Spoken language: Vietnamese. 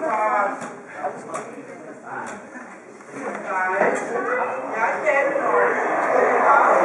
và cái giá trên rồi thì đó là